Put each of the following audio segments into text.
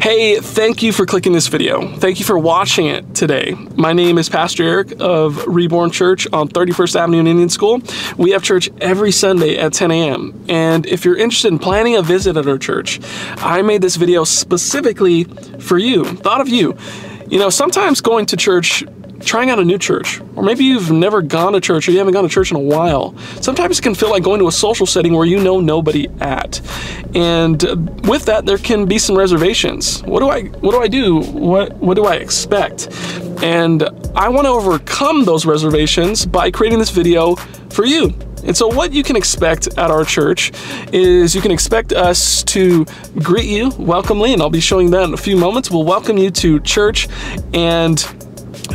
Hey, thank you for clicking this video. Thank you for watching it today. My name is Pastor Eric of Reborn Church on 31st Avenue in Indian School. We have church every Sunday at 10 a.m. And if you're interested in planning a visit at our church, I made this video specifically for you, thought of you. You know, sometimes going to church trying out a new church, or maybe you've never gone to church or you haven't gone to church in a while. Sometimes it can feel like going to a social setting where you know nobody at. And with that, there can be some reservations. What do I what do I do? What what do I expect? And I want to overcome those reservations by creating this video for you. And so, what you can expect at our church is you can expect us to greet you welcomely, and I'll be showing that in a few moments. We'll welcome you to church and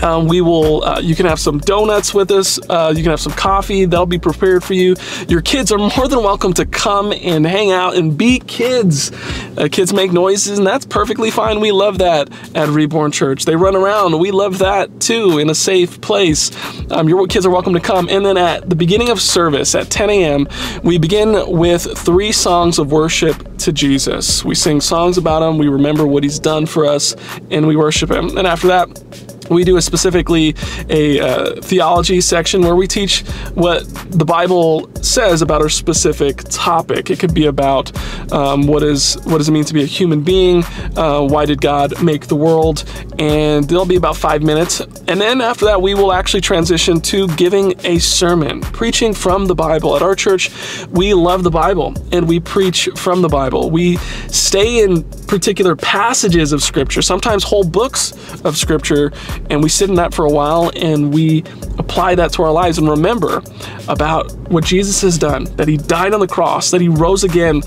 um, we will, uh, you can have some donuts with us. Uh, you can have some coffee. They'll be prepared for you. Your kids are more than welcome to come and hang out and be kids. Uh, kids make noises, and that's perfectly fine. We love that at Reborn Church. They run around. We love that too in a safe place. Um, your kids are welcome to come. And then at the beginning of service at 10 a.m., we begin with three songs of worship to Jesus. We sing songs about Him, we remember what He's done for us, and we worship Him. And after that, we do a specifically a uh, theology section where we teach what the Bible says about our specific topic. It could be about um, what is what does it mean to be a human being, uh, why did God make the world, and it'll be about five minutes. And then after that, we will actually transition to giving a sermon, preaching from the Bible. At our church, we love the Bible and we preach from the Bible. We stay in particular passages of Scripture, sometimes whole books of Scripture, and we sit in that for a while and we apply that to our lives and remember about what Jesus has done, that he died on the cross, that he rose again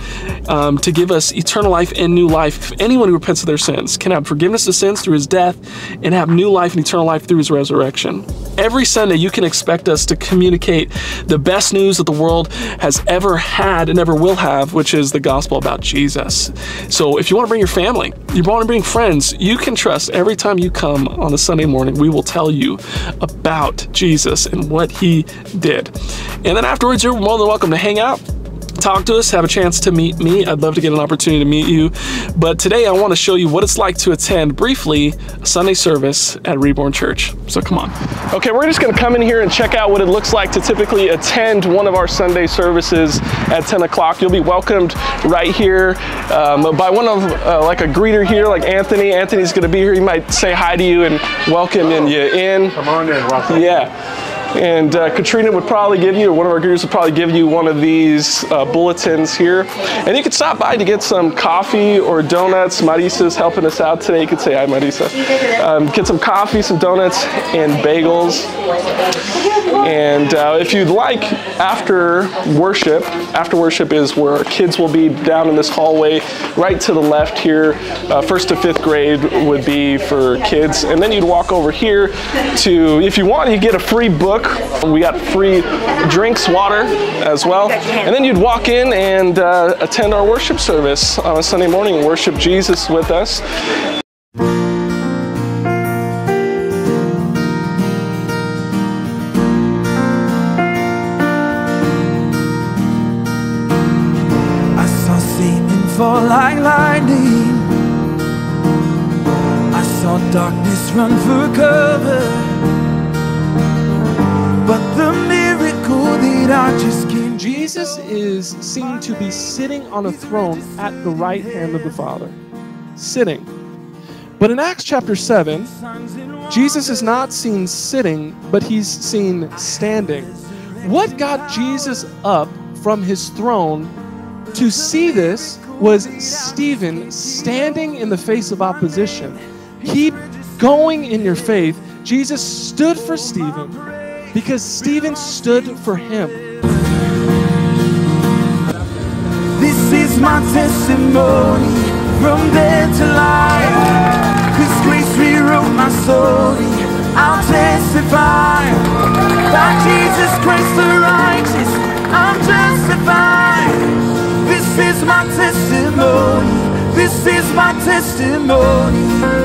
um, to give us eternal life and new life. If anyone who repents of their sins can have forgiveness of sins through his death and have new life and eternal life through his resurrection. Every Sunday, you can expect us to communicate the best news that the world has ever had and ever will have, which is the gospel about Jesus. So if you want to bring your family, you want to bring friends, you can trust every time you come on a Sunday morning, we will tell you about Jesus and what he did. And then afterwards, you're more than welcome to hang out talk to us, have a chance to meet me. I'd love to get an opportunity to meet you. But today I want to show you what it's like to attend briefly a Sunday service at Reborn Church. So come on. Okay, we're just going to come in here and check out what it looks like to typically attend one of our Sunday services at 10 o'clock. You'll be welcomed right here um, by one of uh, like a greeter here, like Anthony. Anthony's going to be here. He might say hi to you and welcome you in. Come on in, Russell. Yeah. And uh, Katrina would probably give you, or one of our gurus would probably give you one of these uh, bulletins here. And you could stop by to get some coffee or donuts. Marisa's helping us out today. You could say hi, Marisa. Um, get some coffee, some donuts, and bagels. And uh, if you'd like, after worship, after worship is where kids will be down in this hallway, right to the left here. Uh, first to fifth grade would be for kids. And then you'd walk over here to, if you want, you get a free book we got free drinks, water as well. And then you'd walk in and uh, attend our worship service on a Sunday morning, worship Jesus with us. I saw Satan fall like lightning. I saw darkness run for cover. But the miracle that I just can't Jesus is seen to be sitting on a throne at the right hand of the Father. Sitting. But in Acts chapter 7, Jesus is not seen sitting, but he's seen standing. What got Jesus up from his throne to see this was Stephen standing in the face of opposition. Keep going in your faith. Jesus stood for Stephen because Stephen stood for him. This is my testimony from death to life. Cause grace rewrote my story. I'll testify by Jesus Christ the righteous. I'm justified. This is my testimony. This is my testimony.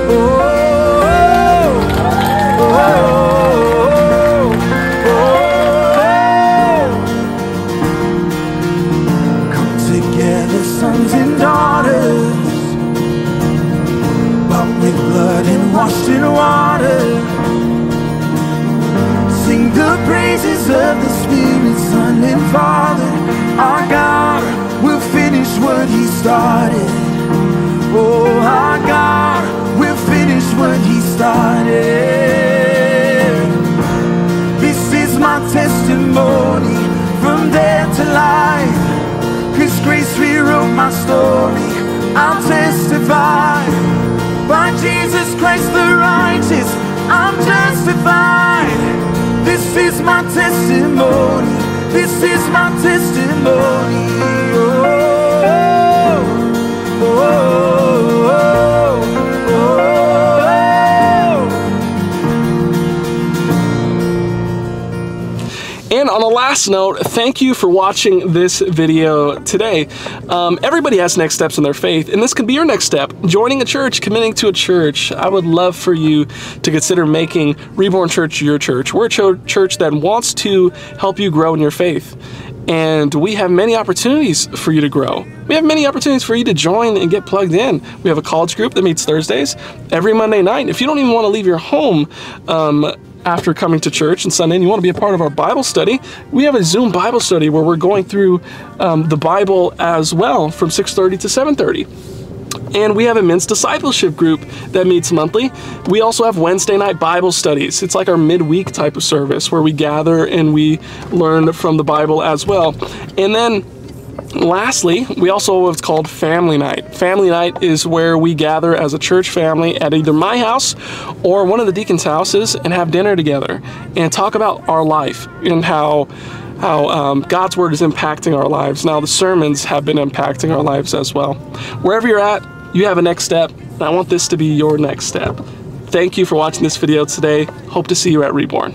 Oh, oh, oh, oh. Praises of the Spirit, Son, and Father. Our God will finish what He started. Oh, our God will finish what He started. This is my testimony. This is my testimony. Oh, last note, thank you for watching this video today. Um, everybody has next steps in their faith, and this could be your next step. Joining a church, committing to a church. I would love for you to consider making Reborn Church your church. We're a cho- church that wants to help you grow in your faith. And we have many opportunities for you to grow. We have many opportunities for you to join and get plugged in. We have a college group that meets Thursdays every Monday night. If you don't even want to leave your home, um, after coming to church and Sunday and you want to be a part of our Bible study, we have a Zoom Bible study where we're going through um, the Bible as well from 6:30 to 7:30. And we have a men's discipleship group that meets monthly. We also have Wednesday night Bible studies. It's like our midweek type of service where we gather and we learn from the Bible as well. And then Lastly, we also have called Family Night. Family Night is where we gather as a church family at either my house or one of the deacons' houses and have dinner together and talk about our life and how how um, God's word is impacting our lives. Now, the sermons have been impacting our lives as well. Wherever you're at, you have a next step, and I want this to be your next step. Thank you for watching this video today. Hope to see you at Reborn.